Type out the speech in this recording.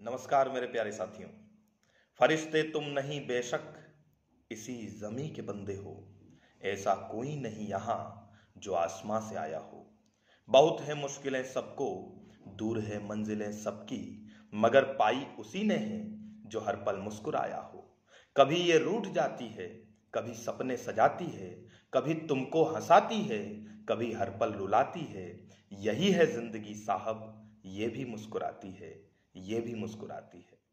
नमस्कार मेरे प्यारे साथियों। फरिश्ते तुम नहीं बेशक इसी जमी के बंदे हो। ऐसा कोई नहीं यहाँ जो आसमां से आया हो। बहुत है मुश्किलें सबको, दूर है मंजिलें सबकी, मगर पाई उसी ने है जो हर पल मुस्कुराया हो। कभी ये रूठ जाती है, कभी सपने सजाती है, कभी तुमको हंसाती है, कभी हर पल रुलाती है। यही है ज़िंदगी साहब, ये भी मुस्कुराती है। ये भी मुस्कुराती है।